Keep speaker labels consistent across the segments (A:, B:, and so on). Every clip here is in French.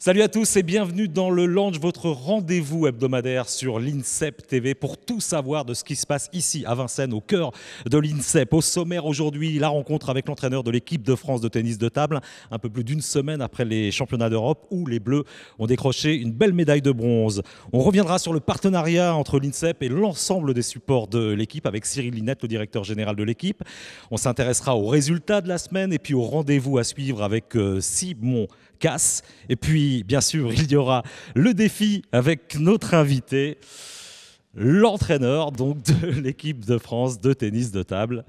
A: Salut à tous et bienvenue dans le Launch, votre rendez-vous hebdomadaire sur l'INSEP TV pour tout savoir de ce qui se passe ici à Vincennes, au cœur de l'INSEP. Au sommaire aujourd'hui, la rencontre avec l'entraîneur de l'équipe de France de tennis de table, un peu plus d'une semaine après les championnats d'Europe où les Bleus ont décroché une belle médaille de bronze. On reviendra sur le partenariat entre l'INSEP et l'ensemble des supports de l'équipe avec Cyril Linette, le directeur général de l'équipe. On s'intéressera aux résultats de la semaine et puis au rendez-vous à suivre avec euh, Simon Casse. Et puis, bien sûr, il y aura le défi avec notre invité, l'entraîneur donc de l'équipe de France de tennis de table,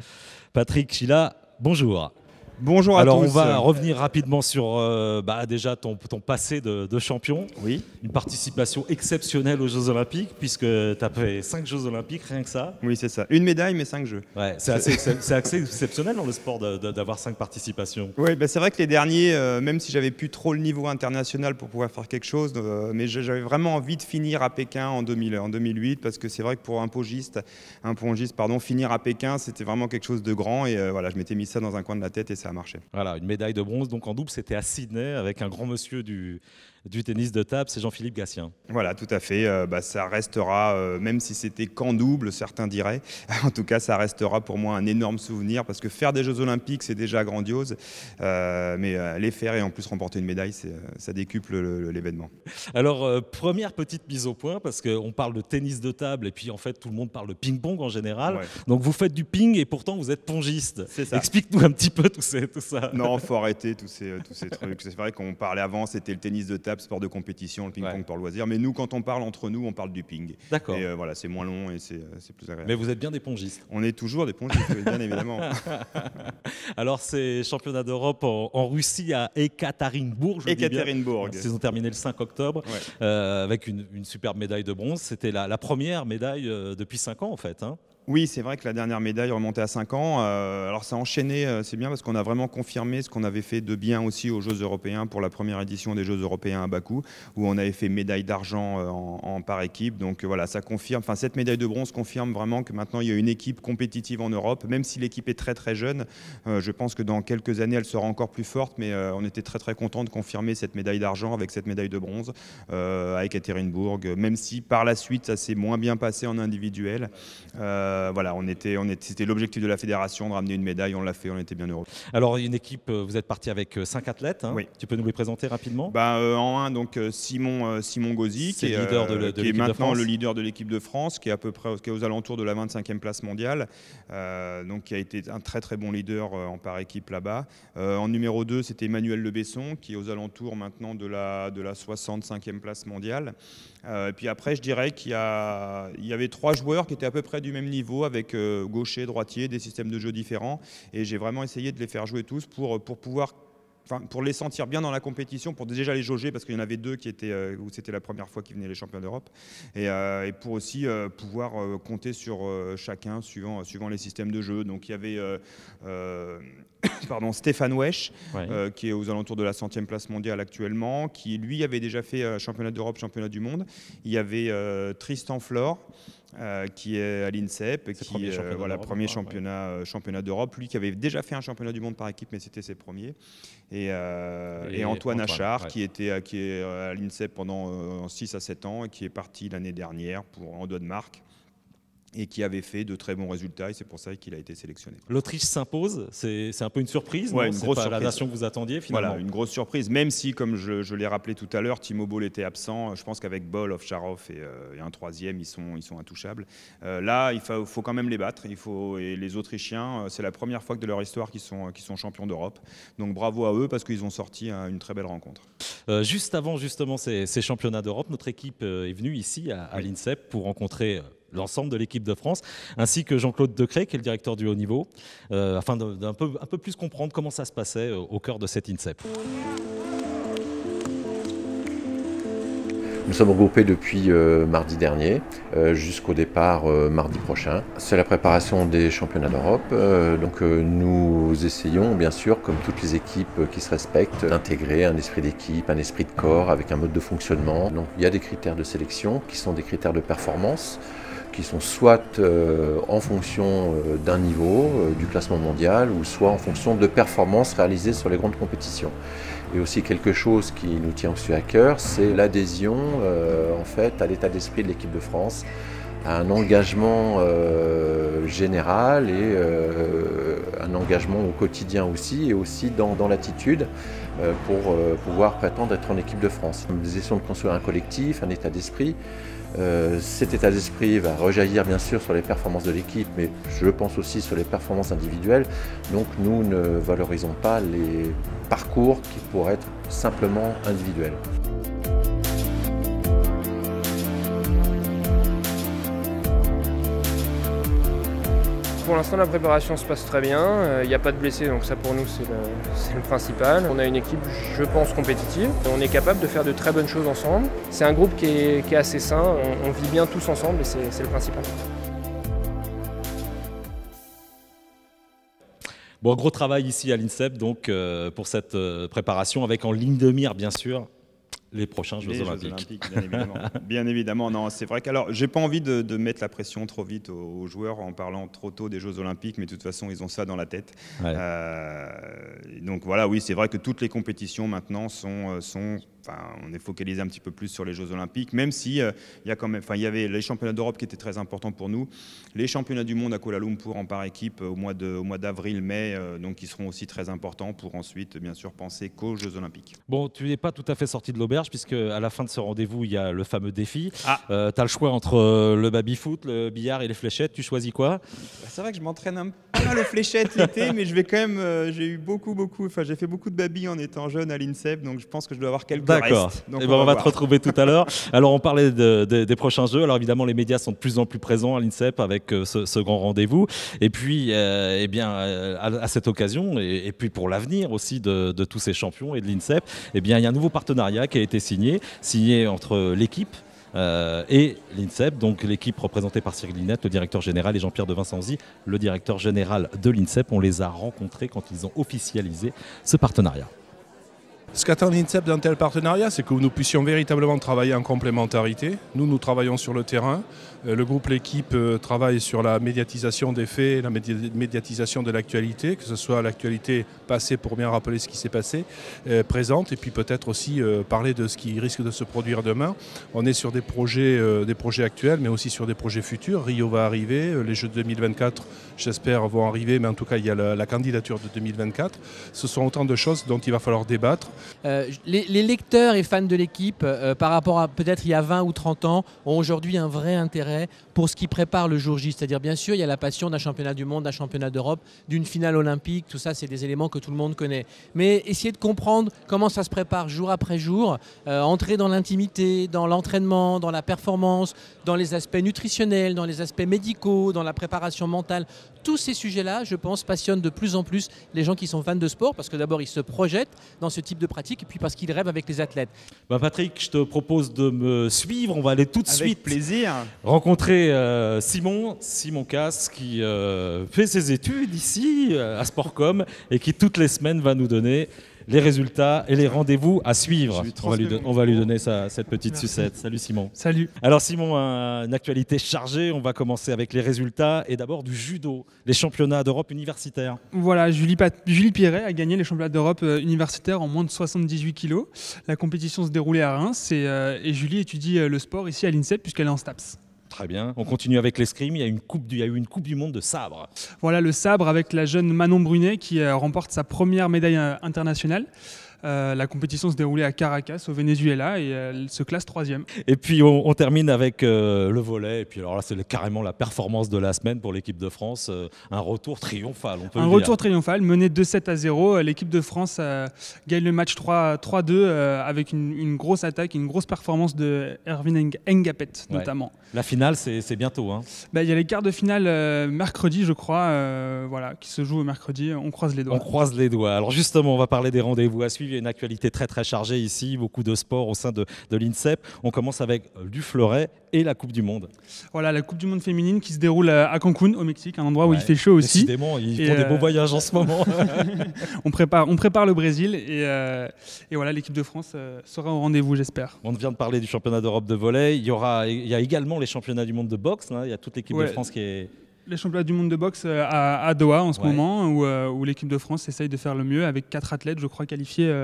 A: Patrick Chila. Bonjour.
B: Bonjour à
A: Alors
B: tous.
A: on va revenir rapidement sur euh, bah, déjà ton, ton passé de, de champion.
B: Oui,
A: Une participation exceptionnelle aux Jeux Olympiques puisque tu as fait 5 Jeux Olympiques, rien que ça.
B: oui c'est ça. Une médaille, mais cinq jeux.
A: Ouais, c'est assez, exceptionnel dans le sport d'avoir 5 participations.
B: Oui, bah c'est vrai que les derniers, euh, même si j'avais plus trop le niveau international pour pouvoir faire quelque chose, euh, mais j'avais vraiment envie de finir à Pékin en, 2000, en 2008, parce que c'est vrai que pour un pongiste, un pongiste pardon, finir à Pékin, c'était vraiment quelque chose de grand. Et voilà, je m'étais mis ça dans un coin de la tête et ça
A: Voilà, une médaille de bronze donc en double, c'était à Sydney avec un grand monsieur du, du tennis de table, c'est Jean-Philippe Gatien.
B: Voilà, tout à fait. Euh, bah, ça restera, euh, même si c'était qu'en double, certains diraient. En tout cas, ça restera pour moi un énorme souvenir parce que faire des Jeux Olympiques, c'est déjà grandiose. Euh, mais euh, les faire et en plus remporter une médaille, ça décuple le- le- l'événement.
A: Alors, première petite mise au point, parce qu'on parle de tennis de table et puis en fait tout le monde parle de ping-pong en général.
B: Ouais.
A: Donc vous faites du ping et pourtant vous êtes pongiste. Explique-nous un petit peu tout, ces- tout ça.
B: Non, faut arrêter tous ces, tous ces trucs. C'est vrai qu'on parlait avant, c'était le tennis de table, sport de compétition, le ping-pong
A: Ouais.
B: pour loisir. Mais nous, quand on parle entre nous, on parle du ping.
A: D'accord.
B: Et euh, voilà, c'est moins long et c'est, euh, c'est plus agréable.
A: Mais vous êtes bien des pongistes.
B: On est toujours des pongistes, bien évidemment.
A: Alors c'est championnat d'Europe en, en Russie à Ekaterinbourg. je.
B: Ekaterinbourg.
A: Ils ont terminé le 5 octobre
B: Ouais.
A: euh, avec une, une superbe médaille de bronze. C'était la, la première médaille depuis 5 ans en fait. hein.
B: Oui, c'est vrai que la dernière médaille remontait à 5 ans. Euh, alors ça a enchaîné, euh, c'est bien parce qu'on a vraiment confirmé ce qu'on avait fait de bien aussi aux Jeux européens pour la première édition des Jeux européens à Bakou, où on avait fait médaille d'argent euh, en, par équipe. Donc voilà, ça confirme, enfin cette médaille de bronze confirme vraiment que maintenant il y a une équipe compétitive en Europe, même si l'équipe est très très jeune. Je pense que dans quelques années elle sera encore plus forte, mais on était très très content de confirmer cette médaille d'argent avec cette médaille de bronze à Ekaterinbourg, même si par la suite ça s'est moins bien passé en individuel. Voilà, on était, on était, c'était l'objectif de la fédération de ramener une médaille, on l'a fait, on était bien heureux.
A: Alors une équipe, euh, vous êtes parti avec 5 athlètes. hein.
B: Oui.
A: Tu peux nous les présenter rapidement?
B: Bah, euh, en un, donc euh, Simon, euh, Simon Gauzy, qui est,
A: le leader de
B: euh,
A: le- de
B: qui est
A: l'équipe de
B: maintenant le leader de l'équipe de France, qui est à peu près qui est aux alentours de la 25e place mondiale, euh, donc qui a été un très très bon leader euh, en par équipe là-bas. Euh, en numéro 2, c'était Emmanuel Lebesson, qui est aux alentours maintenant de la, de la 65e place mondiale. Euh, et puis après, je dirais qu'il y, a- il y avait trois joueurs qui étaient à peu près du même niveau, avec euh, gaucher, droitier, des systèmes de jeu différents. Et j'ai vraiment essayé de les faire jouer tous pour, pour pouvoir Enfin, pour les sentir bien dans la compétition, pour déjà les jauger, parce qu'il y en avait deux qui étaient, euh, où c'était la première fois qu'ils venaient les champions d'Europe, et, euh, et pour aussi euh, pouvoir euh, compter sur euh, chacun suivant, suivant les systèmes de jeu. Donc il y avait euh, euh, pardon, Stéphane Wesch,
A: Ouais.
B: euh, qui est aux alentours de la centième place mondiale actuellement, qui lui avait déjà fait euh, championnat d'Europe, championnat du monde. Il y avait euh, Tristan Flore. Euh, qui est à l'INSEP, qui
A: premier
B: euh,
A: championnat
B: voilà premier
A: ouais.
B: championnat euh, championnat d'Europe, lui qui avait déjà fait un championnat du monde par équipe, mais c'était ses premiers. Et,
A: Et
B: et Antoine,
A: Antoine,
B: Achard,
A: ouais.
B: qui était à- qui est à l'INSEP pendant 6 à 7 ans et qui est parti l'année dernière pour en Danemark et qui avait fait de très bons résultats et c'est pour ça qu'il a été sélectionné.
A: L'Autriche s'impose, c'est un peu une surprise.
B: Ouais,
A: C'est pas la
B: surprise.
A: nation que vous attendiez finalement.
B: Voilà, une grosse surprise, même si, comme je, je l'ai rappelé tout à l'heure, Timo Boll était absent. Je pense qu'avec Boll, Ovcharov et, euh, et un troisième, ils sont, ils sont intouchables. Euh, là, il faut, faut quand même les battre. Il faut, et les Autrichiens, euh, c'est la première fois que de leur histoire qu'ils sont, champions d'Europe. Donc bravo à eux parce qu'ils ont sorti une très belle rencontre.
A: Euh, juste avant justement ces, ces championnats d'Europe, notre équipe est venue ici à, à l'INSEP pour rencontrer l'ensemble de l'équipe de France, ainsi que Jean-Claude Decré, qui est le directeur du haut niveau, euh, afin d'un peu, un peu plus comprendre comment ça se passait euh, au cœur de cet INSEP.
C: Nous sommes regroupés depuis euh, mardi dernier jusqu'au départ mardi prochain. C'est la préparation des championnats d'Europe. Donc nous essayons bien sûr, comme toutes les équipes qui se respectent, d'intégrer un esprit d'équipe, un esprit de corps avec un mode de fonctionnement. Donc il y a des critères de sélection qui sont des critères de performance qui sont soit en fonction d'un niveau du classement mondial ou soit en fonction de performances réalisées sur les grandes compétitions. Et aussi quelque chose qui nous tient aussi à cœur, c'est l'adhésion en fait à l'état d'esprit de l'équipe de France, à un engagement général et au quotidien aussi et aussi dans, l'attitude pour pouvoir prétendre être en équipe de France. Nous essayons de construire un collectif, un état d'esprit euh, cet état d'esprit va rejaillir bien sûr sur les performances de l'équipe, mais je pense aussi sur les performances individuelles. Donc nous ne valorisons pas les parcours qui pourraient être simplement individuels.
D: Pour l'instant, la préparation se passe très bien. Il euh, n'y a pas de blessés, donc ça pour nous, c'est le, principal. On a une équipe, je pense, compétitive. On est capable de faire de très bonnes choses ensemble. C'est un groupe qui est, assez sain. On, vit bien tous ensemble et c'est le principal.
A: Bon, gros travail ici à l'INSEP donc euh, pour cette euh, préparation avec en ligne de mire bien sûr les prochains Jeux Olympiques.
B: bien évidemment. Non, c'est vrai qu'alors, j'ai pas envie de, mettre la pression trop vite aux, joueurs en parlant trop tôt des Jeux Olympiques, mais de toute façon, ils ont ça dans la tête. Euh, donc voilà, oui, c'est vrai que toutes les compétitions maintenant sont, euh, on est focalisé un petit peu plus sur les Jeux Olympiques, même si euh, il y a quand même, enfin, il y avait les championnats d'Europe qui étaient très importants pour nous, les championnats du monde à Kuala Lumpur en par équipe au mois de, au mois d'avril, mai, euh, donc qui seront aussi très importants pour ensuite, bien sûr, penser qu'aux Jeux Olympiques.
A: Bon, tu n'es pas tout à fait sorti de l'auberge puisque à la fin de ce rendez-vous, il y a le fameux défi. Ah. Euh, tu as le choix entre le baby-foot, le billard et les fléchettes. Tu choisis quoi? Bah,
B: C'est vrai que je m'entraîne un peu mal aux fléchettes l'été, mais je vais quand même. j'ai eu beaucoup, beaucoup. Enfin, j'ai fait beaucoup de baby en étant jeune à l'INSEP, donc je pense que je dois avoir quelques
A: D'accord.
B: Donc
A: on, va te retrouver tout à l'heure. Alors, on parlait des prochains jeux. Alors, évidemment, les médias sont de plus en plus présents à l'INSEP avec euh, ce, grand rendez-vous. Et puis, euh, eh bien, euh, à, cette occasion, et, puis pour l'avenir aussi de, tous ces champions et de l'INSEP, eh bien, il y a un nouveau partenariat qui a été signé, signé entre l'équipe et l'INSEP, donc l'équipe représentée par Cyril Linette, le directeur général, et Jean-Pierre de Vincenzi, le directeur général de l'INSEP. On les a rencontrés quand ils ont officialisé ce partenariat.
E: Ce qu'attend l'INSEP d'un tel partenariat, c'est que nous puissions véritablement travailler en complémentarité. Nous, nous travaillons sur le terrain. Euh, le groupe L'équipe euh, travaille sur la médiatisation des faits, la médiatisation de l'actualité, que ce soit l'actualité passée pour bien rappeler ce qui s'est passé, euh, présente, et puis peut-être aussi parler de ce qui risque de se produire demain. On est sur des projets, des projets actuels, mais aussi sur des projets futurs. Rio va arriver, les Jeux de 2024, j'espère, vont arriver, mais en tout cas, il y a la, candidature de 2024. Ce sont autant de choses dont il va falloir débattre.
F: Les, lecteurs et fans de l'équipe, par rapport à peut-être il y a 20 ou 30 ans, ont aujourd'hui un vrai intérêt pour ce qui prépare le jour J. C'est-à-dire, bien sûr, il y a la passion d'un championnat du monde, d'un championnat d'Europe, d'une finale olympique. Tout ça, c'est des éléments que tout le monde connaît. Mais essayer de comprendre comment ça se prépare jour après jour, euh, entrer dans l'intimité, dans l'entraînement, dans la performance, dans les aspects nutritionnels, dans les aspects médicaux, dans la préparation mentale. Tous ces sujets-là, je pense, passionnent de plus en plus les gens qui sont fans de sport parce que d'abord, ils se projettent dans ce type de pratique et puis parce qu'ils rêvent avec les athlètes.
A: Bah Patrick, je te propose de me suivre. On va aller tout de
B: avec
A: suite
B: plaisir.
A: Rencontrer euh, Simon, Simon Casse, qui euh, fait ses études ici euh, à Sportcom et qui toutes les semaines va nous donner les résultats et les rendez-vous à suivre. On va, lui, on va lui donner cette petite sucette. Salut Simon.
G: Salut.
A: Alors Simon, une actualité chargée. On va commencer avec les résultats et d'abord du judo, les championnats d'Europe universitaires.
G: Voilà, Julie, Julie Pierret a gagné les championnats d'Europe euh, universitaires en moins de 78 kilos. La compétition se déroulait à Reims et, euh, et Julie étudie le sport ici à l'INSEP puisqu'elle est en STAPS.
A: Très bien. On continue avec l'escrime. Il y a, eu une Coupe du Monde de sabre.
G: Voilà le sabre avec la jeune Manon Brunet qui euh, remporte sa première médaille euh, internationale. Euh, la compétition se déroulait à Caracas, au Venezuela, et elle se classe troisième.
A: Et puis on, termine avec euh, le volet. Et puis alors là, c'est carrément la performance de la semaine pour l'équipe de France. Euh, un retour triomphal, on peut
G: Un retour triomphal, mené 2-7 à 0. L'équipe de France gagne le match 3-2 avec une, grosse attaque, une grosse performance de Erwin Engapet notamment.
A: La finale, c'est bientôt. Hein.
G: Bah, il y a les quarts de finale mercredi, je crois, voilà, qui se jouent mercredi. On croise les doigts.
A: On croise les doigts. Alors justement, on va parler des rendez-vous à suivre il y a une actualité très très chargée ici, beaucoup de sport au sein de, de l'INSEP. On commence avec du fleuret et la Coupe du Monde.
G: Voilà, la Coupe du Monde féminine qui se déroule à Cancun, au Mexique, un endroit où il fait chaud aussi.
A: Décidément, ils font des beaux voyages en ce moment.
G: on, prépare, on prépare le Brésil et, et voilà, l'équipe de France sera au rendez-vous, j'espère.
A: On vient de parler du championnat d'Europe de volley. Il y, aura, il y a également les championnats du monde de boxe. Hein. Il y a toute l'équipe de France qui est
G: les championnats du monde de boxe euh, à, Doha en ce moment, où, euh, où l'équipe de France essaye de faire le mieux avec quatre athlètes, je crois, qualifiés euh,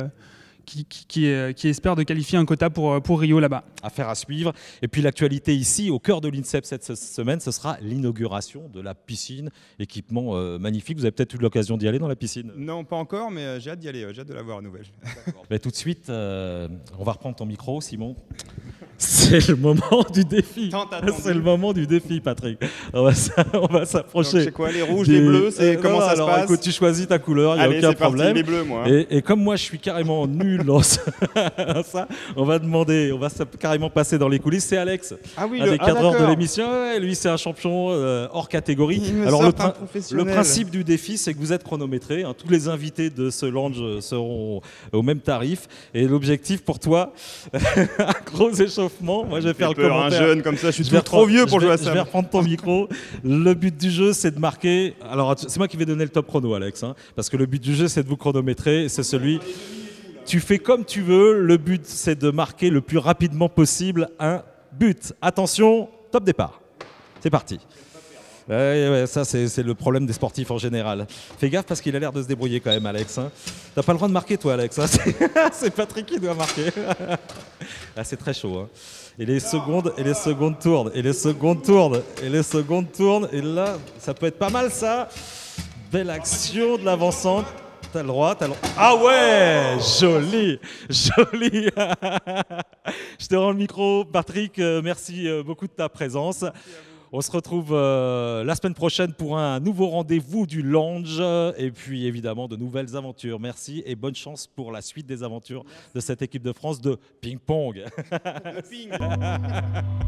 G: qui, qui, qui, espère de qualifier un quota pour, pour Rio là-bas.
A: Affaire à suivre. Et puis l'actualité ici, au cœur de l'INSEP cette semaine, ce sera l'inauguration de la piscine. Équipement euh, magnifique. Vous avez peut-être eu l'occasion d'y aller dans la piscine
B: Non, pas encore, mais j'ai hâte d'y aller. J'ai hâte de la voir à nouvelle.
A: mais tout de suite, euh, on va reprendre ton micro, Simon. C'est le moment du défi. C'est le moment du défi, Patrick. On va s'approcher.
B: C'est quoi les rouges, les bleus C'est comment ça
A: alors,
B: se passe
A: écoute, tu choisis ta couleur, il n'y a aucun problème.
B: les bleus, moi.
A: Et, et, comme moi, je suis carrément nul ça, on va demander, on va carrément passer dans les coulisses. C'est Alex,
B: ah oui,
A: un
B: le...
A: des
B: ah,
A: cadreurs de l'émission. lui, c'est un champion euh, hors catégorie.
B: Alors
A: le,
B: le,
A: principe du défi, c'est que vous êtes chronométré. Hein. Tous les invités de ce lounge seront au même tarif. Et l'objectif pour toi, un gros Moi, je vais faire le commentaire.
B: Un jeune comme ça, je suis trop vieux pour
A: jouer
B: à ça.
A: Je vais reprendre ton micro. le but du jeu, c'est de marquer. Alors, c'est moi qui vais donner le top chrono, Alex, hein, parce que le but du jeu, c'est de vous chronométrer. C'est celui tu fais comme tu veux. Le but, c'est de marquer le plus rapidement possible un but. Attention, top départ. C'est parti. Ouais, ça, c'est le problème des sportifs en général. Fais gaffe parce qu'il a l'air de se débrouiller quand même, Alex. Hein. T'as pas le droit de marquer, toi, Alex. Hein. c'est Patrick qui doit marquer. ah, c'est très chaud. Hein. Et les secondes, et les secondes tournent, et les secondes tournent, et les secondes tournent. Et là, ça peut être pas mal, ça. Belle action de l'avancante. T'as le droit. Ah ouais Joli Joli Je te rends le micro. Patrick, euh, merci euh, beaucoup de ta présence. On se retrouve euh, la semaine prochaine pour un nouveau rendez-vous du lounge et puis évidemment de nouvelles aventures. Merci et bonne chance pour la suite des aventures de cette équipe de France de ping-pong.